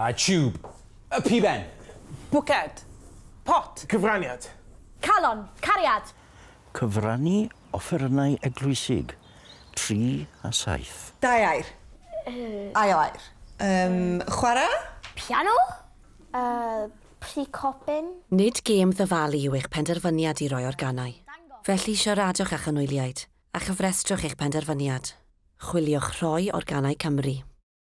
A tiwb. Y piben. Bwced. Pot. Cyfraniad. Calon. Cariad. Cyfrannu offerynnau eglwysig. Tri a saith. Dau air. Ail air. Um, chwara? Piano? Uh, Precopin? Nid gêm ddyfalu yw eich penderfyniad i roi organau. Felly siaradwch a'ch anwyliaid a chyfrestrwch eich penderfyniad. Chwiliwch rhoi organau Cymru.